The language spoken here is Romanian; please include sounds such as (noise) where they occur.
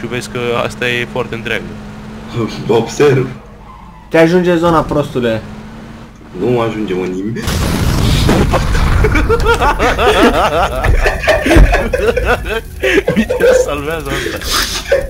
și vezi că asta e foarte întreagă. (laughs) Observ. Te ajunge zona, prostule. Nu ajunge mă nimic. Mine (laughs) (laughs) salvează asta.